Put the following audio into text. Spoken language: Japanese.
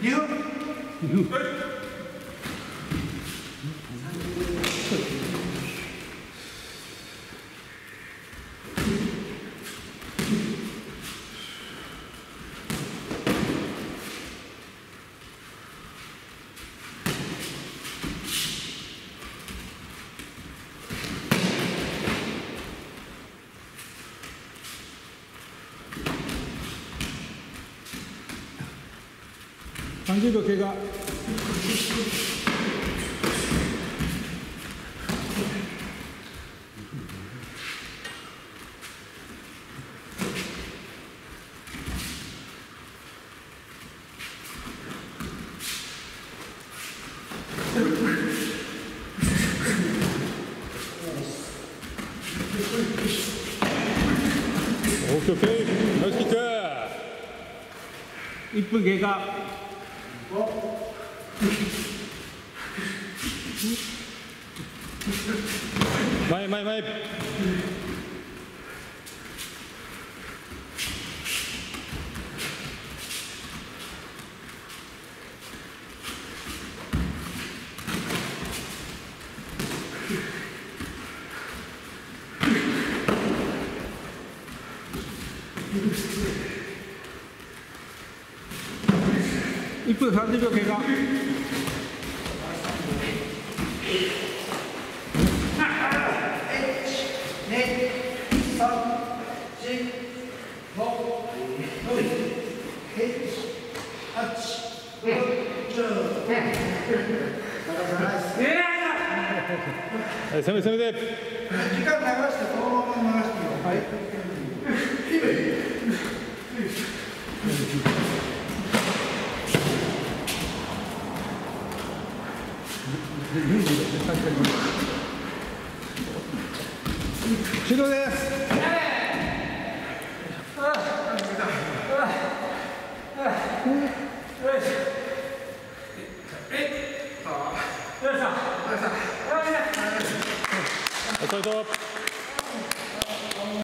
You? 30秒経過。オッケーオッケーナイスキック。1分経過前前前。1分30秒経過。はい攻め攻めて。時間流してそのまま流していいよはい終了です。お疲れ様